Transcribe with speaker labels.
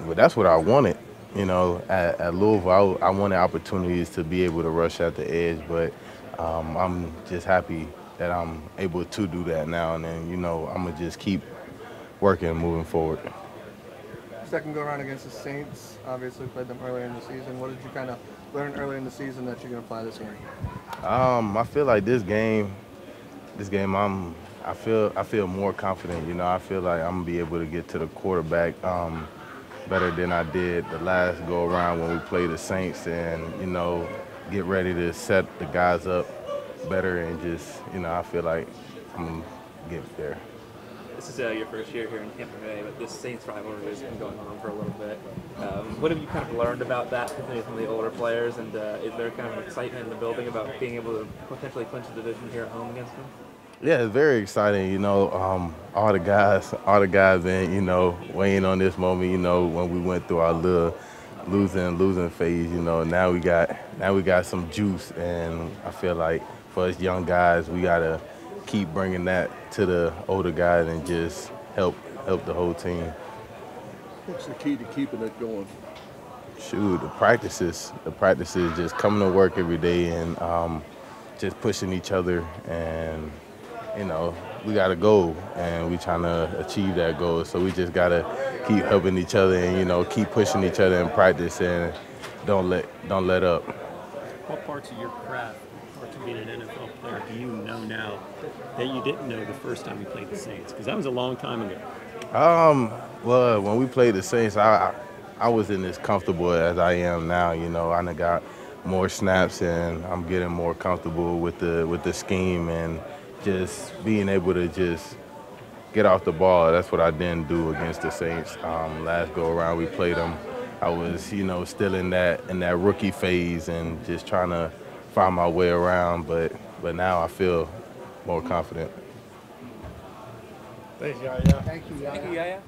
Speaker 1: Well, that's what I wanted. You know, at, at Louisville, I, I, wanted opportunities to be able to rush at the edge, but um, I'm just happy that I'm able to do that now. And then, you know, I'm going to just keep working and moving forward.
Speaker 2: Second go around against the Saints, obviously played them earlier in the season. What did you kind of learn earlier in the season that you're going to apply this game?
Speaker 1: Um, I feel like this game, this game, I'm, I feel, I feel more confident. You know, I feel like I'm gonna be able to get to the quarterback um, better than I did the last go around when we played the Saints, and you know, get ready to set the guys up better, and just, you know, I feel like I'm gonna get there.
Speaker 3: This is uh, your first year here in Tampa Bay, but this Saints rivalry has been going on for a little bit. Um, what have you kind of learned about that from the older players, and uh, is there kind of excitement in the building about being able to potentially clinch the division here at home against them?
Speaker 1: Yeah, it's very exciting. You know, um, all the guys, all the guys been, you know, weighing on this moment. You know, when we went through our little losing, losing phase. You know, now we got, now we got some juice, and I feel like for us young guys, we gotta keep bringing that to the older guys and just help help the whole team.
Speaker 4: What's the key to keeping it going?
Speaker 1: Shoot, the practices, the practices, just coming to work every day and um, just pushing each other, and you know, we got a goal, and we trying to achieve that goal. So we just gotta keep helping each other, and you know, keep pushing each other in practice, and don't let don't let up.
Speaker 5: What parts of your craft or to being an NFL player do you know now that you didn't know the first time you played the Saints? Because that was a long time ago.
Speaker 1: Um, well, when we played the Saints, I I wasn't as comfortable as I am now. You know, I got more snaps and I'm getting more comfortable with the with the scheme and just being able to just get off the ball. That's what I didn't do against the Saints. Um, last go around, we played them. I was, you know, still in that in that rookie phase and just trying to find my way around, but but now I feel more confident.
Speaker 2: Thanks,
Speaker 3: Thank you, Yaya.